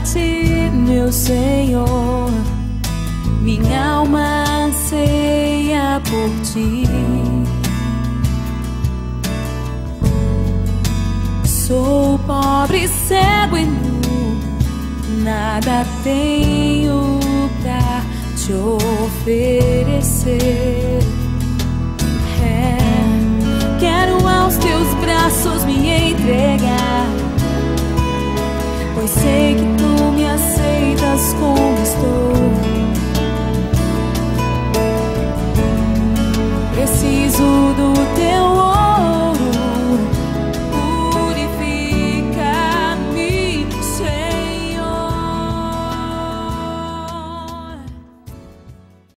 Teu ti, meu Senhor. Minha alma anseia por ti. Sou pobre, cego e nu, nada tenho pra te oferecer. tu me aceitas como estou.